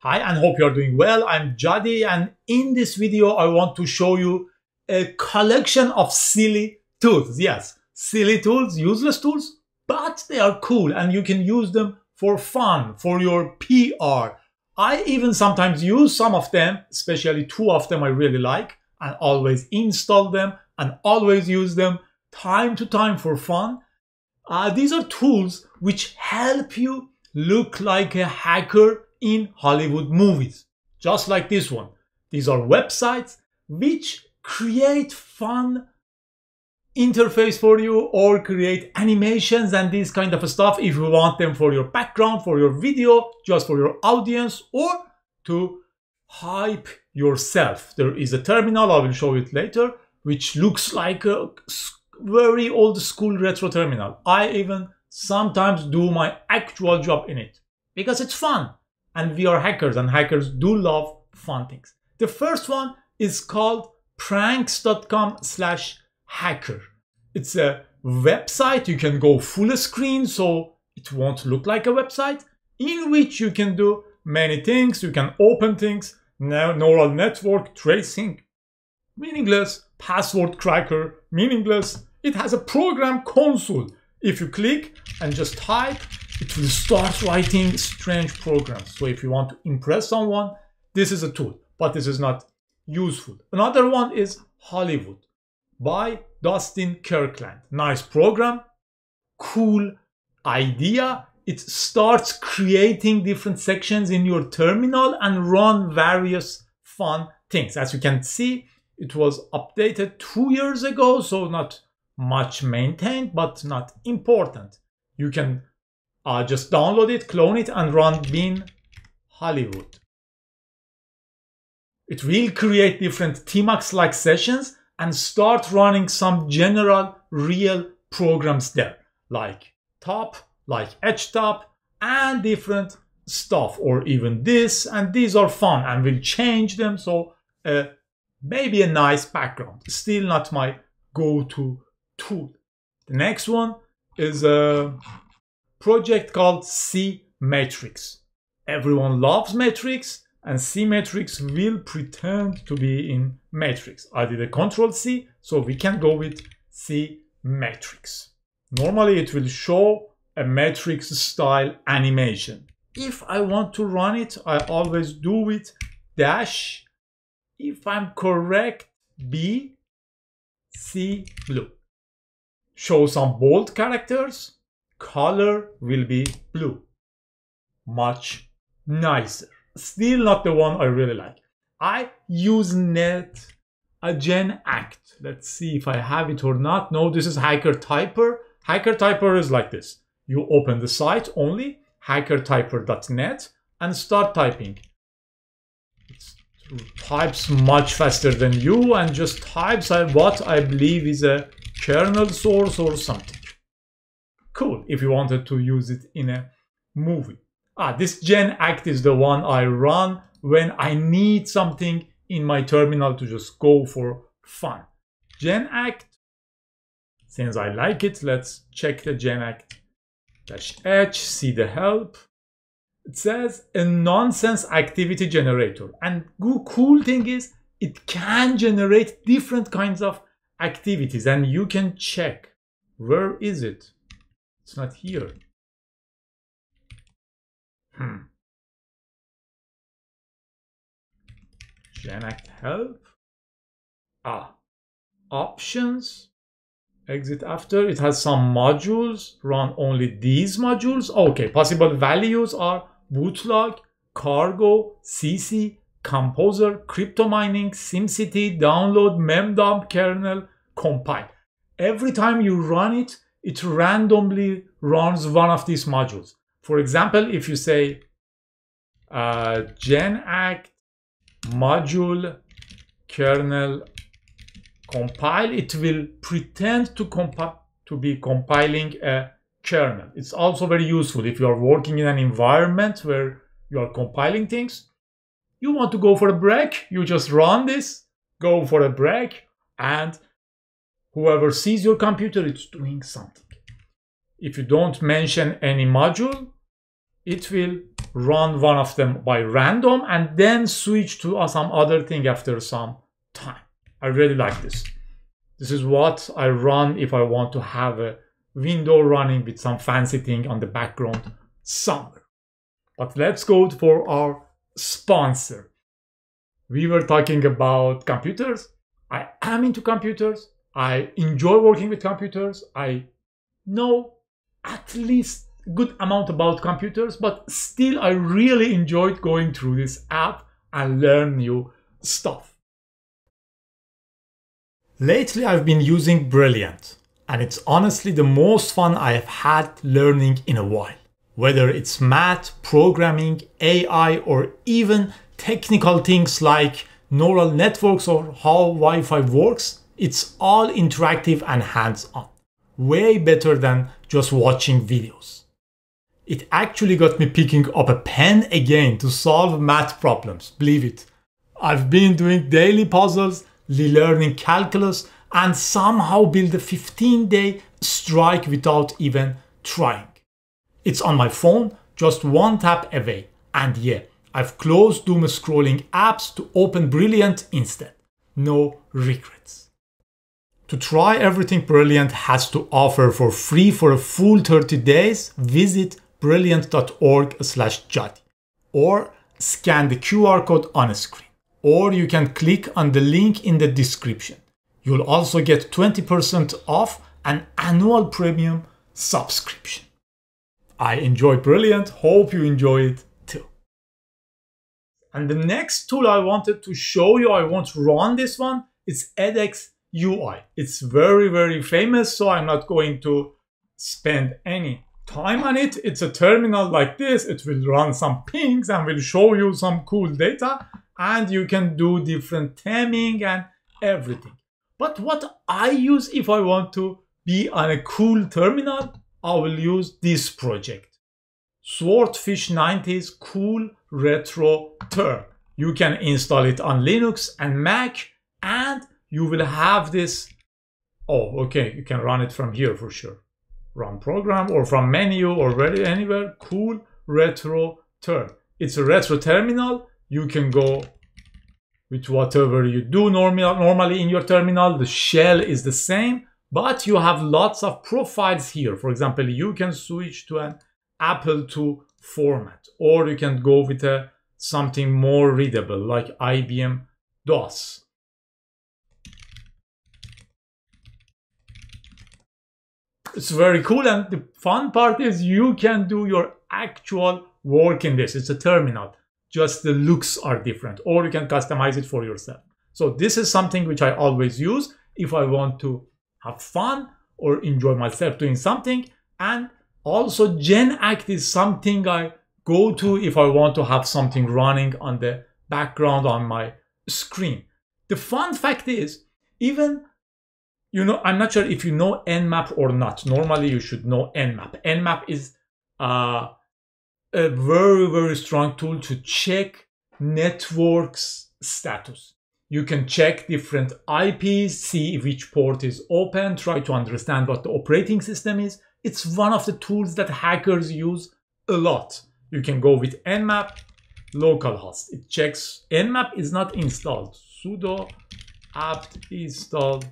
Hi and hope you are doing well. I'm Jadi and in this video I want to show you a collection of silly tools. Yes, silly tools, useless tools, but they are cool and you can use them for fun, for your PR. I even sometimes use some of them, especially two of them I really like and always install them and always use them time to time for fun. Uh, these are tools which help you look like a hacker in Hollywood movies, just like this one. These are websites which create fun interface for you or create animations and this kind of stuff if you want them for your background, for your video, just for your audience or to hype yourself. There is a terminal, I will show it later, which looks like a very old school retro terminal. I even sometimes do my actual job in it because it's fun and we are hackers and hackers do love fun things. The first one is called pranx.com slash hacker. It's a website. You can go full screen so it won't look like a website in which you can do many things. You can open things, neural network tracing, meaningless, password cracker, meaningless. It has a program console. If you click and just type, it will start writing strange programs. So if you want to impress someone, this is a tool, but this is not useful. Another one is Hollywood by Dustin Kirkland. Nice program, cool idea. It starts creating different sections in your terminal and run various fun things. As you can see, it was updated two years ago, so not much maintained, but not important. You can uh, just download it, clone it, and run bin Hollywood. It will create different Tmux-like sessions and start running some general real programs there, like top, like htop, and different stuff, or even this, and these are fun, and we'll change them, so uh, maybe a nice background. Still not my go-to tool. The next one is uh, project called C Matrix. Everyone loves Matrix and C Matrix will pretend to be in Matrix. I did a control C, so we can go with C Matrix. Normally it will show a Matrix style animation. If I want to run it, I always do it dash, if I'm correct, B, C, blue. Show some bold characters, color will be blue. Much nicer. Still not the one I really like. I use net genact. Let's see if I have it or not. No, this is Hacker Typer. Hacker Typer is like this. You open the site only, hackertyper.net, and start typing. It types much faster than you and just types what I believe is a kernel source or something cool if you wanted to use it in a movie. Ah, this genact is the one I run when I need something in my terminal to just go for fun. Genact, since I like it, let's check the genact dash h, see the help. It says a nonsense activity generator. And cool thing is it can generate different kinds of activities and you can check where is it it's not here. Hmm. Genact help. Ah. Options. Exit after. It has some modules. Run only these modules. Okay. Possible values are bootlog, cargo, CC, composer, crypto mining, SimCity, download, memdump, kernel, compile. Every time you run it, it randomly runs one of these modules. For example, if you say uh, genact module kernel compile, it will pretend to, to be compiling a kernel. It's also very useful if you are working in an environment where you are compiling things. You want to go for a break, you just run this, go for a break, and whoever sees your computer, it's doing something. If you don't mention any module, it will run one of them by random and then switch to uh, some other thing after some time. I really like this. This is what I run if I want to have a window running with some fancy thing on the background somewhere. But let's go for our sponsor. We were talking about computers. I am into computers. I enjoy working with computers. I know at least good amount about computers, but still I really enjoyed going through this app and learn new stuff. Lately I've been using Brilliant and it's honestly the most fun I have had learning in a while. Whether it's math, programming, AI or even technical things like neural networks or how Wi-Fi works, it's all interactive and hands-on. Way better than just watching videos. It actually got me picking up a pen again to solve math problems, believe it. I've been doing daily puzzles, learning calculus, and somehow build a 15 day strike without even trying. It's on my phone, just one tap away. And yeah, I've closed doom scrolling apps to open Brilliant instead. No regrets. To try everything Brilliant has to offer for free for a full 30 days, visit brilliant.org slash Jadi or scan the QR code on screen. Or you can click on the link in the description. You'll also get 20% off an annual premium subscription. I enjoy Brilliant, hope you enjoy it too. And the next tool I wanted to show you, I want to run this one, it's eDEX UI. It's very, very famous, so I'm not going to spend any time on it. It's a terminal like this. It will run some pings and will show you some cool data and you can do different theming and everything. But what I use if I want to be on a cool terminal, I will use this project. Swordfish 90s Cool Retro Term. You can install it on Linux and Mac and you will have this. Oh, okay, you can run it from here for sure. Run program or from menu or ready anywhere cool retro term it's a retro terminal. You can go with whatever you do normal, normally in your terminal. The shell is the same but you have lots of profiles here. For example you can switch to an apple II format or you can go with a something more readable like IBM DOS it's very cool and the fun part is you can do your actual work in this. It's a terminal. Just the looks are different or you can customize it for yourself. So this is something which i always use if i want to have fun or enjoy myself doing something. And also genact is something i go to if i want to have something running on the background on my screen. The fun fact is even you know, I'm not sure if you know Nmap or not. Normally, you should know Nmap. Nmap is uh, a very, very strong tool to check networks status. You can check different IPs, see which port is open, try to understand what the operating system is. It's one of the tools that hackers use a lot. You can go with nmap localhost. It checks nmap is not installed. sudo apt install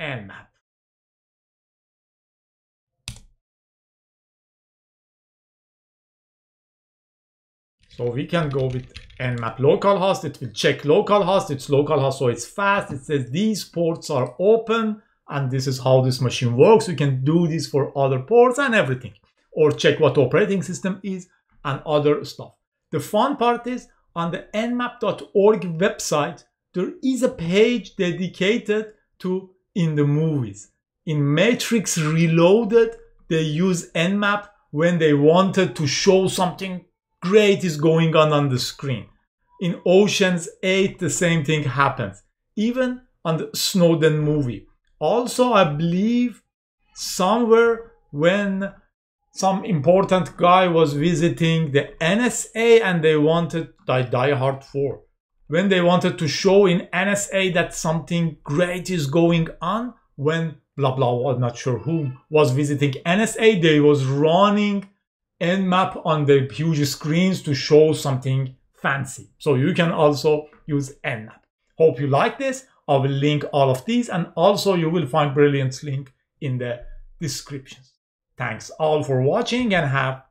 nmap. So we can go with nmap localhost. It will check localhost. It's localhost, so it's fast. It says these ports are open and this is how this machine works. We can do this for other ports and everything or check what operating system is and other stuff. The fun part is on the nmap.org website, there is a page dedicated to in the movies. In Matrix Reloaded, they use Nmap when they wanted to show something great is going on on the screen. In Ocean's 8, the same thing happens. Even on the Snowden movie. Also, I believe somewhere when some important guy was visiting the NSA and they wanted Die, Die Hard 4 when they wanted to show in NSA that something great is going on, when blah blah, I'm not sure who was visiting NSA, they was running Nmap on the huge screens to show something fancy. So you can also use Nmap. Hope you like this. I will link all of these and also you will find Brilliant's link in the descriptions. Thanks all for watching and have